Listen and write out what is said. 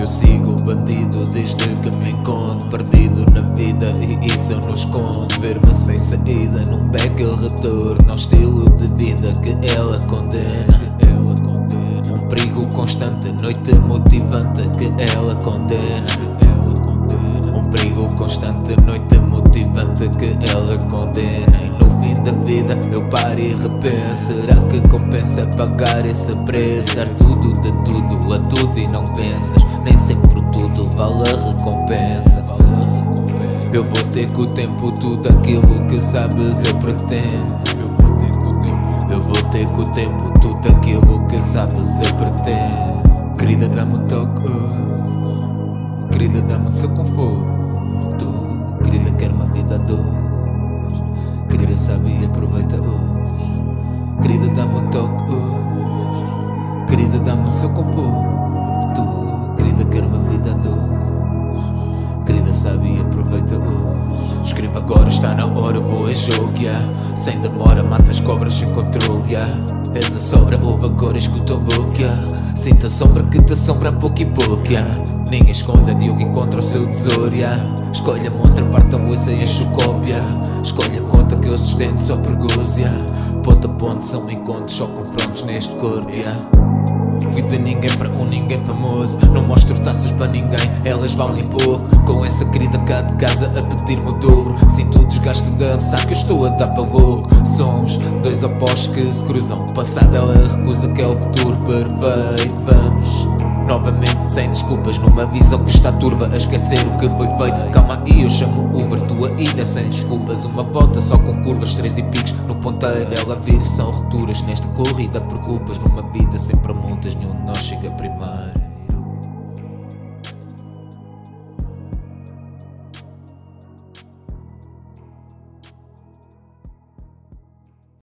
Eu sigo bandido desde que me encontro Perdido na vida e isso eu não escondo Ver-me sem saída num beco eu retorno Ao estilo de vida que ela condena um perigo constante, noite motivante que ela condena. Um perigo constante, noite motivante que ela condena da vida eu paro e repenso. Será que compensa pagar esse preço? Dar tudo de tudo a tudo e não pensas. Nem sempre tudo vale a recompensa. Eu vou ter com o tempo tudo aquilo que sabes eu pretendo. Eu vou ter com o tempo tudo aquilo que sabes eu pretendo. Querida dá-me um toque oh. Querida dá-me o seu conforto Querida quer uma vida a hora, vou a jogo, yeah. Sem demora, mata as cobras sem controle, yeah. És a sobra, ouve agora, escuta o book, yeah. Sinta a sombra que te assombra pouco e pouco, yeah. Ninguém esconde, Diogo encontra o seu tesouro, yeah. Escolha montra, parte a moça e enche o copo, yeah. Escolha conta que eu sustento só por gozo, yeah. Ponto a ponto são encontros, só confrontos neste corpo, yeah. Vida ninguém para um ninguém famoso Não mostro taças para ninguém, elas valem pouco Com essa querida cá de casa a pedir-me o dobro Sinto o desgaste de dançar que eu estou a dar para louco. Somos dois opostos que se cruzam. Passado ela recusa que é o futuro perfeito. Vamos novamente sem desculpas Numa visão que está turva a esquecer o que foi feito. Calma aí, eu chamo Uber, tua ilha sem desculpas. Uma volta só com curvas, três e picos. No ponteiro ela vive, são rupturas Nesta corrida por culpas. Numa vida sem permutas Nenhum de nós chega primeiro